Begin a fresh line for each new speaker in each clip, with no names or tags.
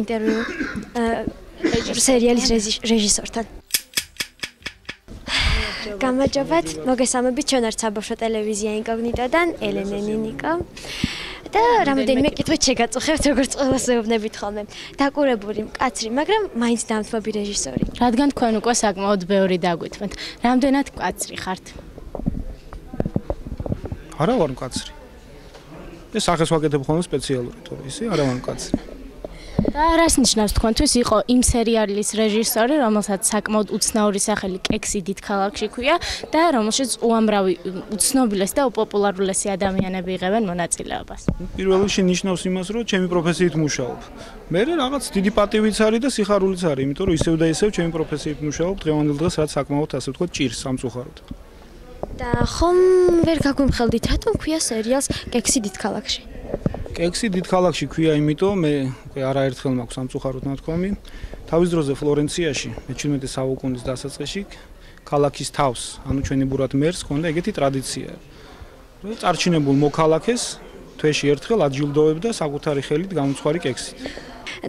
ინტერვიუ სერიალის რეჟისორთან. გამარჯობათ, მოგესალმებით ჩვენ არც საბავშვო ტელევიზია ინკოგნიტოდან, ელენე ნინიკო. და რამოდენიმე კითხვით შეგაწუხებთ, როგორც ყველას ეუბნებით ხოლმე. დაკურებული მკაცრი, მაგრამ მაინც დამთმობი რეჟისორი.
რადგან თქვენ უკვე საკმაოდ ბევრი დაგვითმეთ. რამდენად მკაცრი ხართ?
არა ვარ მკაცრი. ეს სახეს ვაკეთებ ხოლმე სპეციალურად, თორე ისე არა ვარ მკაცრი.
და რას ნიშნავს თქვენთვის იყო იმ სერიალის რეჟისორი, რომელსაც საკმაოდ უცნაური სახელი კექსი დიდ ქალაქში ქვია და რომელშიც უამრავი უცნობილეს და უპოპულარულესი ადამიანები იღებენ მონაწილეობას.
პირველ რიგში ნიშნავს იმას, რომ ჩემი პროფესიით მუშაობ. მე რაღაც დიდი პატივიც არის და სიხარულიც არის, იმიტომ რომ ისევ და ისევ ჩემი პროფესიით მუშაობ დღევანდელ დღეს, რაც საკმაოდ ასე ვთქვათ, ჭირს სამწუხაროდ.
და ხომ ვერ გაგვიმხელდით, რატომ ქვია სერიალს კექსი დიდ ქალაქში?
კექსი დიდ ქალაქში ქვია, იმიტომ მე უკვე არაერთხელ მაქვს სამწუხაროდ ნათქვამი. თავის დროზე ფლორენციაში, მე-17 საუკუნის დასაწყისში ქალაქის თავს, ანუ ჩვენი ბურად მერს ჰქონდა ეგეთი ტრადიცია. რომ წარჩინებულ მოქალაქეს თვეში ერთხელ აჯილდოვებდა საკუთარი ხელით გამოცხვარი კექსით.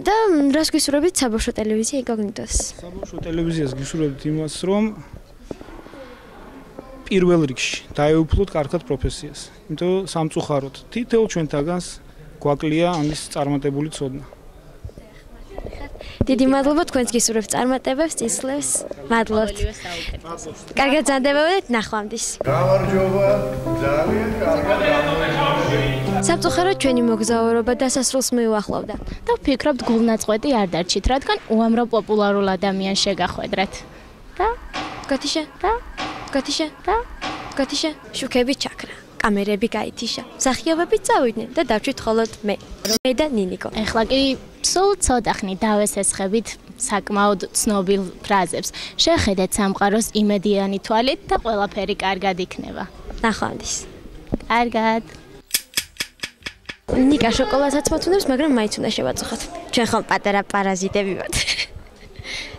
და რას გისურვებით საბავშვო ტელევიზია იკოგნიტოს?
საბავშვო ტელევიზიას გისურვებით იმას, რომ პირველ რიგში დაეუფლოთ კარგად პროფესიას. იმიტომ სამწუხაროდ თითოეულ ჩვენთაგანს გვაკლია ამის წარმატებული ცოდნა.
დიდი მადლობა თქვენს გისურვებთ წარმატებებს, წინსვლებს. მადლობთ. კარგად ზანდებოდეთ ნახვამდის. გამარჯობა. ძალიან კარგად გამარჯობა. სამწუხაროდ ჩვენი მოგზაურობა დასასრულს მიუახლოვდა.
და ვფიქრობთ გულნაწყვეტი არ დარჩით, რადგან უამრავ პოპულარულ ადამიანს შეგახვედრეთ. და
გათიშა და გათიშა და გათიშა შუქები ჩაქრა. კამერები გაითიშა. მსახიობები წავიდნენ და დავჭით ხოლოდ მე. მე და ნინიკო.
ეხლა კი სულ ცოტა ხნი დავესესხებით საკმაოდ ცნობილ ფრაზებს. შეხედეთ სამყაროს იმედიანი თვალით და ყველაფერი კარგად იქნება.
ნახვამდის.
კარგად.
ნიკა შოკოლადსაც მოწუნებს, მაგრამ მაინც უნდა შევაწუხოთ. ჩვენ ხომ პატარა პარაზიტები ვართ.